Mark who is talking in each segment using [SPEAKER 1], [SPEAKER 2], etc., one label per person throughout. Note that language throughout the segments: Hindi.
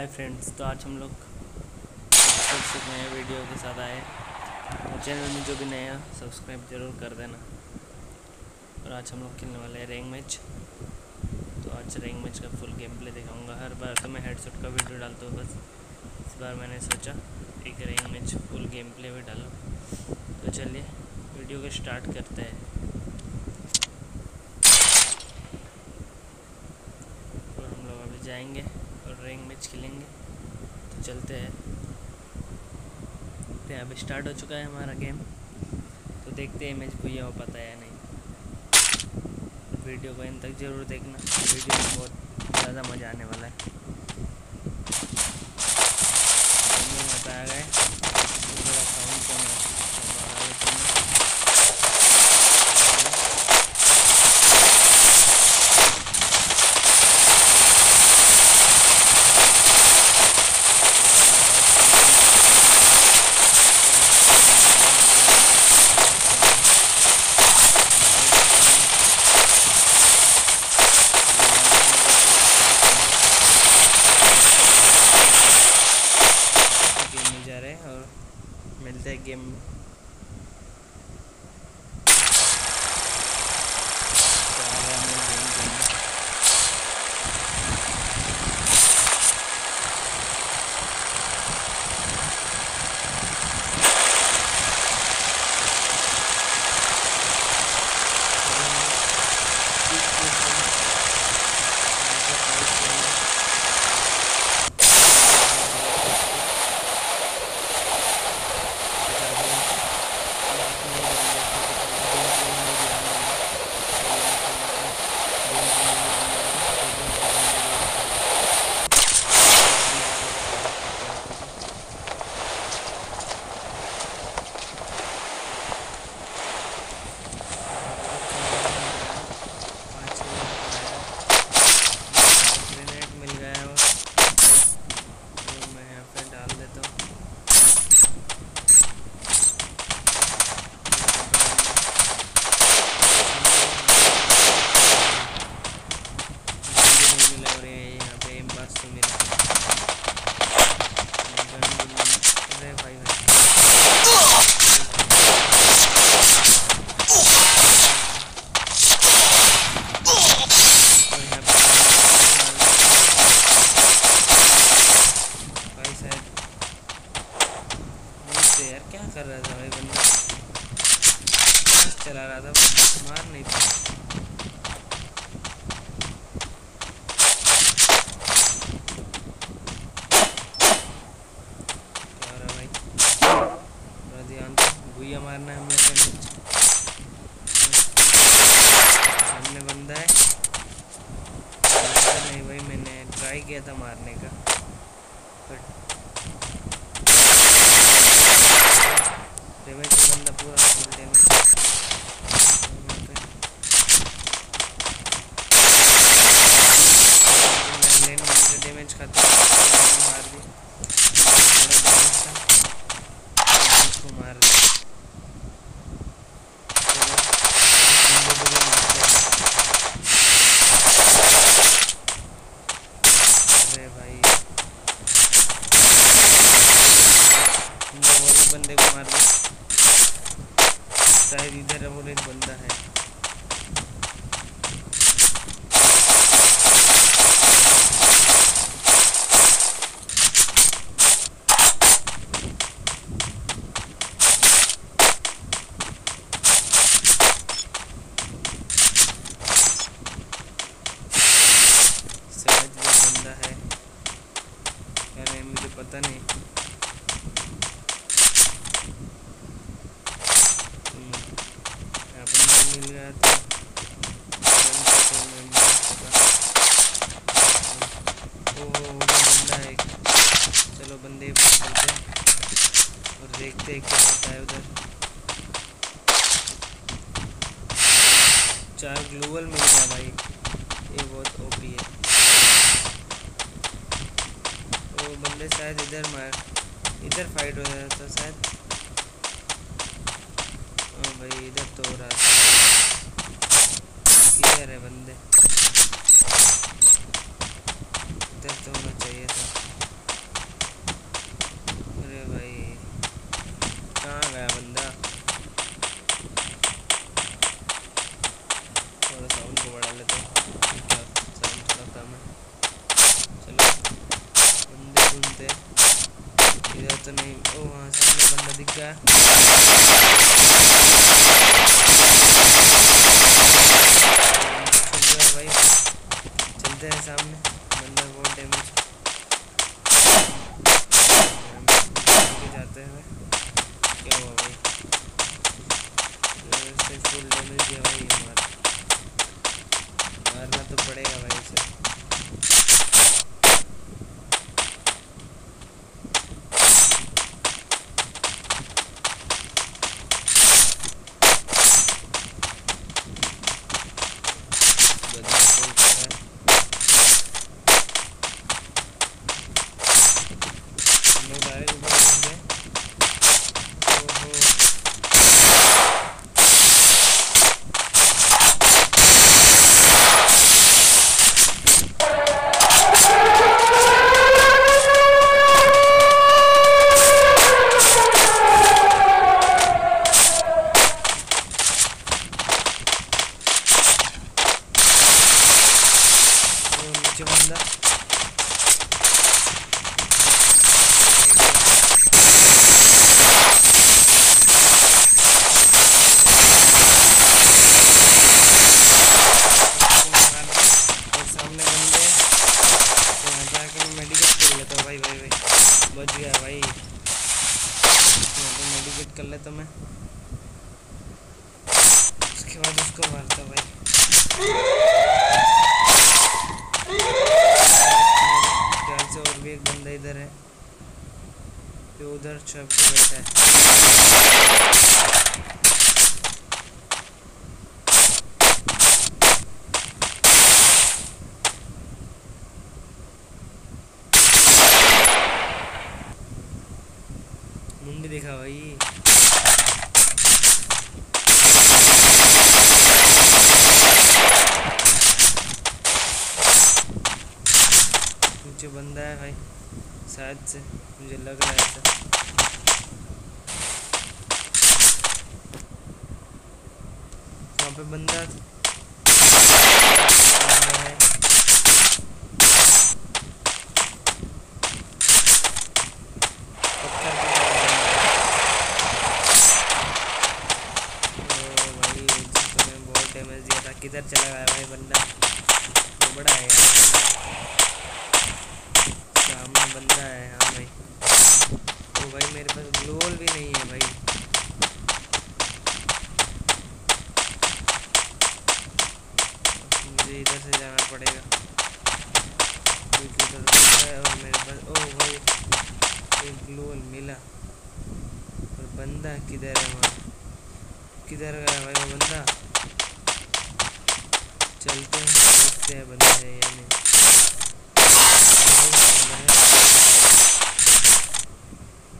[SPEAKER 1] हाय फ्रेंड्स तो आज हम लोग नए वीडियो के साथ आए तो चैनल में जो भी नया सब्सक्राइब ज़रूर कर देना। और आज हम लोग खेलने वाले हैं रैंक मैच। तो आज रैंक मैच का फुल गेम प्ले दिखाऊँगा। हर बार तो मैं हेडसेट का वीडियो डालता हूँ, बस इस बार मैंने सोचा एक rank match full game play भी डालो। तो चलिए, वीडियो को स्टार्ट करते हैं। हम लोग अभी जाएँगे। रैंक मैच खेलेंगे। तो चलते हैं। तो अब स्टार्ट हो चुका है हमारा गेम तो देखते हैं मैच भैया हो पता है या नहीं। वीडियो को इन तक ज़रूर देखना। वीडियो में बहुत ज़्यादा मज़ा आने वाला है। आ गए। थोड़ा साउंड गेम में जा रहे हैं और मिलते हैं गेम में तो आ गया मैं गेम खेलने। ग्रेनेड मिल गया है और तो मैं यहाँ पे डाल देता हूँ नहीं मिला और ये यहाँ पे एम पास से मिला गन भी नहीं- अरे भाई भाई तो यहाँ पे भाई साहब नीचे यार क्या कर रहा था भाई बंदा बस चला रहा था मार नहीं था क्या हो रहा है भाई थोड़ा ध्यान दो भूया मारना है हम लोग को सामने बंदा है नहीं भाई मैंने किया था मारने का। बंदा पूरा फुल डैमेज लेन में डैमेज खाते मार दी थोड़ा damage था, उसको मार दिया चलो, बंदे को भी मारते हैं। अरे भाई हमने और एक बंदे को मार दिया शायद इधर और एक बंदा है शायद वो बंदा है या नहीं मुझे पता नहीं हम्म, यहाँ बंदा मिल गया था बंदा तो मैं नहीं पता। ओ वो बंदा है एक। चलो बंदे पे चलते हैं हैं क्या होता है उधर चार ग्लोबल मिल गया भाई, ये बहुत ओपी है। वो बंदे शायद इधर मार इधर फाइट हो रहा था शायद भाई, इधर तो हो रहा था किधर है बंदे। बाद उसको भाई से और भी एक बंदा इधर है। जो उधर छप के बैठा है मुंडी देखा भाई नीचे बंदा है भाई शायद से मुझे लग रहा है ऐसा। वहाँ पे बंदा किधर चला गया भाई बंदा? तो बड़ा है यार सामने बंदा है हाँ भाई तो भाई मेरे पास ग्लोल भी नहीं है भाई मुझे इधर से जाना पड़ेगा। और मेरे पास, ओ भाई, एक ग्लोल मिला। और बंदा किधर है वहाँ? किधर गया भाई वो बंदा? चलते हैं, देखते हैं बंदे हैं या नहीं।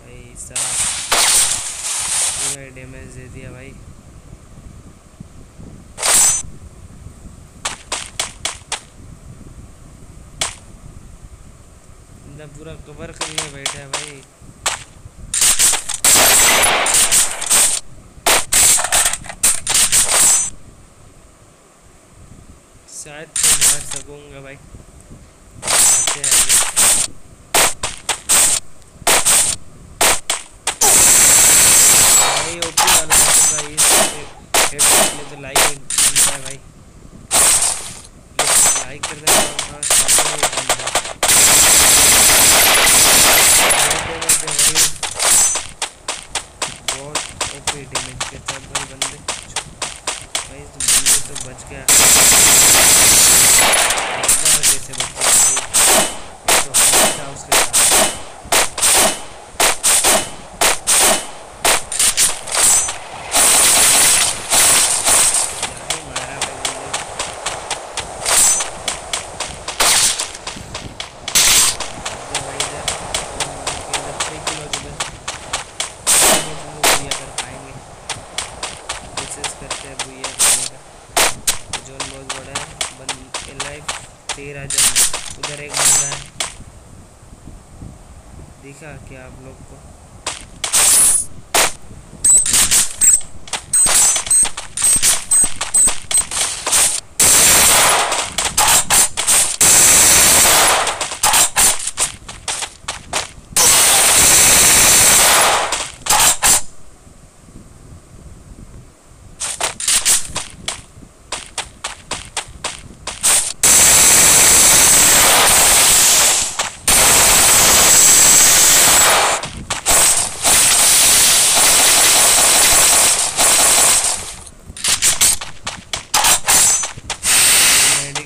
[SPEAKER 1] भाई साहब, पूरा डैमेज दे दिया भाई। पूरा कवर कर बैठा है भाई। शायद तो मार सकूँगा भाई ओपी वाला भाई हेड तो लाइक बनता है भाई लाइक कर देना बहुत ओपी डैमेज के साथ भाई बंदे भाई तो बंदे तो बच गया जैसे बच्चे तो हमेशा उसके साथ करते हैं भैया करने का जोन बहुत बड़ा है बंद लाइफ तेरह जन उधर एक बंदा है दिखा क्या आप लोग को।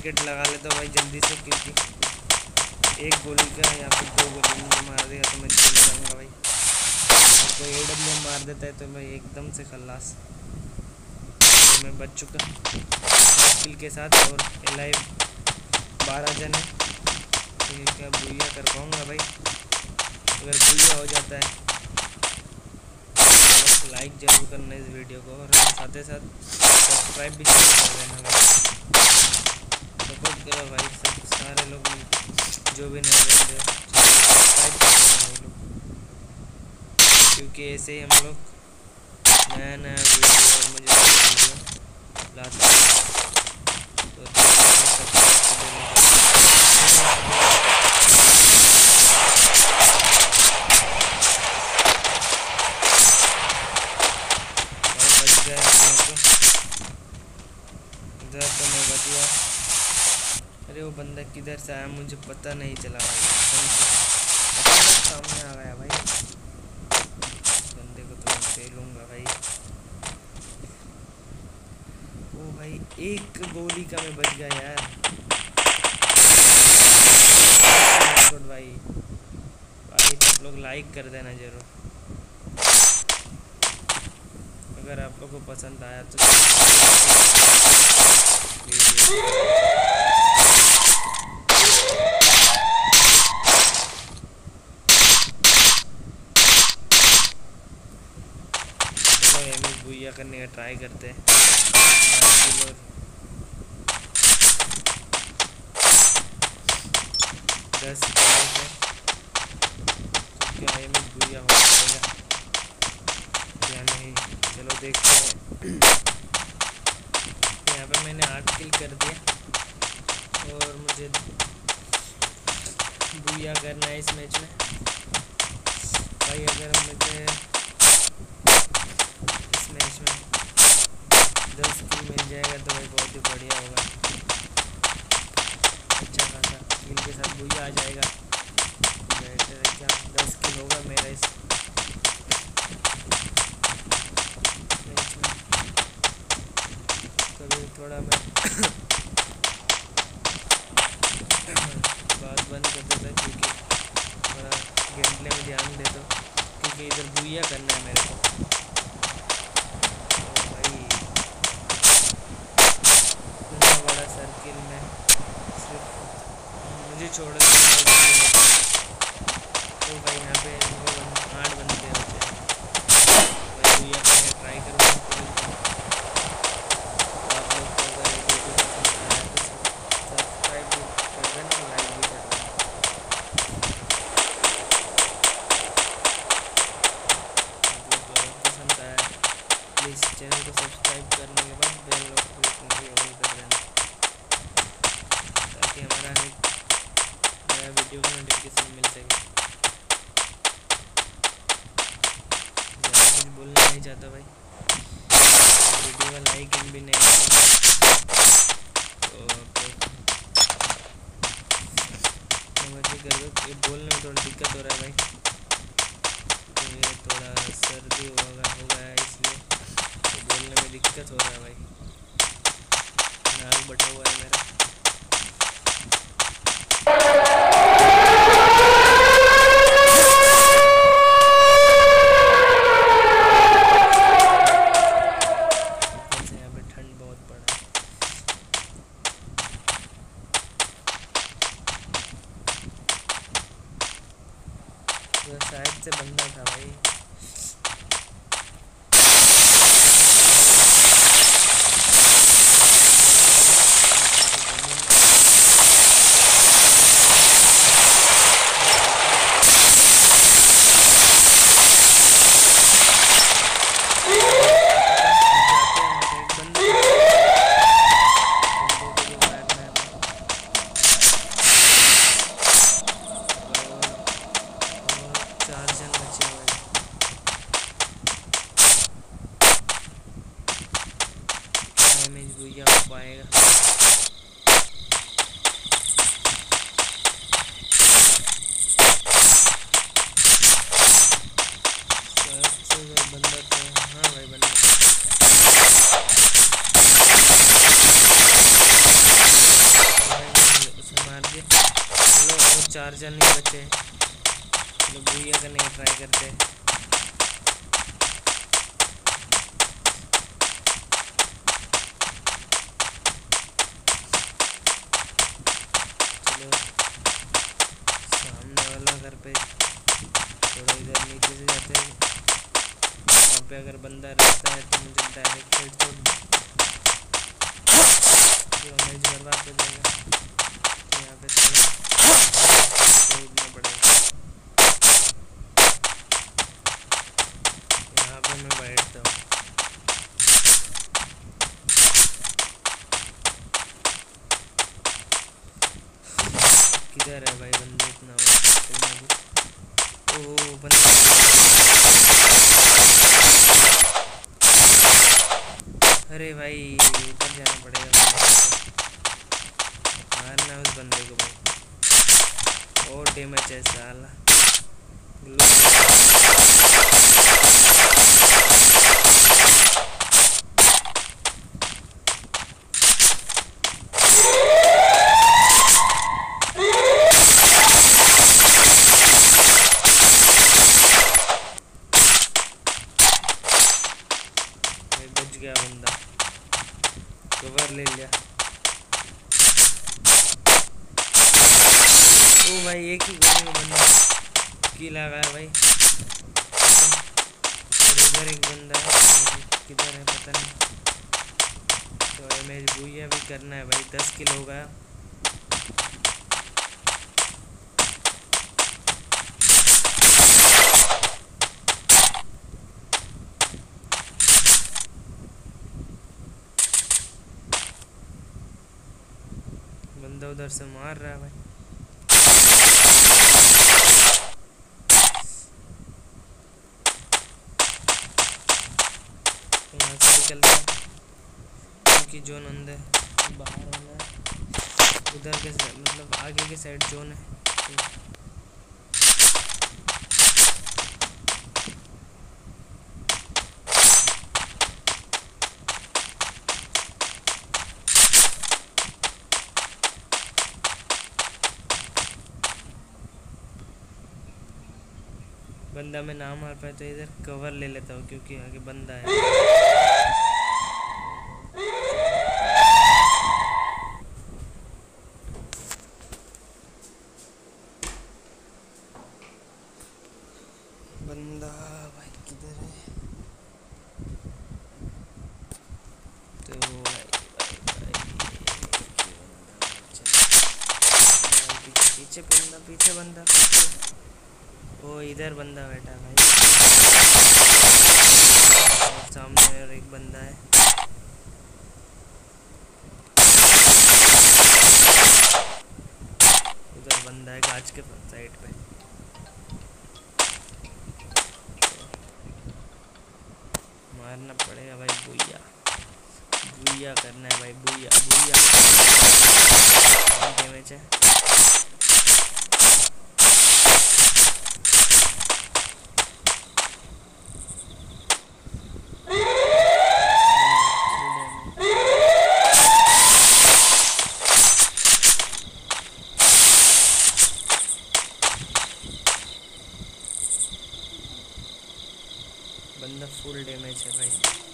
[SPEAKER 1] तो भाई जल्दी से क्योंकि एक गोली का या फिर दो गोली मुझे मार देगा तो मैं चल जाऊँगा भाई। कोई ए डब्ल्यू मार देता है तो मैं एकदम से खल्लास। तो मैं बच चुका। किल के साथ और एलाइव बारह जन है। तो क्या बुया कर पाऊँगा भाई? अगर बुया हो जाता है तो लाइक ज़रूर करना इस वीडियो को और साथ ही साथ सब्सक्राइब भी ज़रूर कर देना करो भाई, सब सारे लोग जो भी नए बंदे क्योंकि ऐसे ही हम लोग नया नया वीडियो और मुझे वीडियो लाते हैं तो इधर तो मैं बच गया अरे वो बंदा किधर से आया, मुझे पता नहीं चला भाई। सामने आ गया भाई। बंदे को तो मैं लूँगा भाई। ओ भाई, एक गोली का मैं बच गया यार। भाई। भाई सब लोग लाइक कर देना ज़रूर। अगर आप लोगों को पसंद आया तो चलो भूया करने का ट्राई करते हैं। दस भूया हो। जाएगा? या नहीं? चलो देखते हैं। यहाँ मैंने आठ किल कर दिया। और मुझे बुया करना है इस मैच में। भाई, अगर मुझे इस इसमें। दस किल मिल जाएगा तो भाई बहुत ही बढ़िया होगा। अच्छा खासा। किल के साथ वही आ जाएगा। बेटर है क्या? दस किल होगा मेरा इस। कभी थोड़ा मैं बात बंद कर देता क्योंकि थोड़ा गेम प्ले में ध्यान देता क्योंकि इधर बुया करना है मेरे को तो भाई इतना बड़ा सर्किल में सिर्फ़ मुझे छोड़ तो भाई यहाँ पे आठ बंदे होते हैं भाई बुया करने ट्राई करूँगा आप लोग को अगर ये वीडियो पसंद आया तो सब्सक्राइब भी कर देना लाइक भी कर देना मतलब अगर पसंद आया प्लीज़ चैनल को सब्सक्राइब करने के बाद बेल नोटिफिकेशन भी ऑन कर देना ताकि हमारा नया वीडियो का नोटिफिकेशन मिल सके कुछ बोलना नहीं चाहता भाई वीडियो का लाइक भी नहीं तो कर ये बोलने में थोड़ा दिक्कत हो रहा है भाई तो ये थोड़ा सर्दी होगा हो गया है इसलिए। तो में दिक्कत हो रहा है भाई। नाक बटा हुआ है मेरा ऊपर से यहाँ पे ठंड बहुत पड़ा है तो साइड से बंदा था भाई चार जन बचे हुए हैं जन ही बचे। चलो भूया करने का ट्राई करते। हैं पे थोड़ा इधर नीचे से जाते हैं। वहाँ पे अगर बंदा रहता है तो मुझे डायरेक्ट हेड शॉट जो मैच बर्बाद हो जाएगा। तो यहाँ पे थोड़ा कूदना पड़ेगा पे मैं बैठता किधर है भाई? बंदे इतना ओह बंदा। अरे भाई ऊपर जाना पड़ेगा मारना उस बंदे को भाई। और डैमेज है साला भाई बच गया बंदा कवर ले लिया ओ भाई एक ही गोली में बंदा की लगा है भाई और इधर एक बंदा है किधर है पता नहीं तो इमेज भूया भी करना है भाई दस किलो हो गया बंदा उधर से मार रहा है भाई। निकलते हैं क्योंकि जोन अंदर बाहर होना है उधर के मतलब आगे के साइड जोन है। बंदा मैं नाम मार पाया तो इधर कवर ले लेता हूँ, क्योंकि आगे बंदा है बंदा भाई किधर है तो भाई भाई भाई कि बंदा पीछे पीछे पीछे बंदा पीछे बंदा पीछे वो इधर बंदा बैठा है भाई और सामने और एक बंदा है उधर बंदा है कांच के साइड पे। मारना पड़ेगा भाई बुया बुया करना है भाई बुया बुया डैमेज है? बंदा फुल डैमेज है भाई।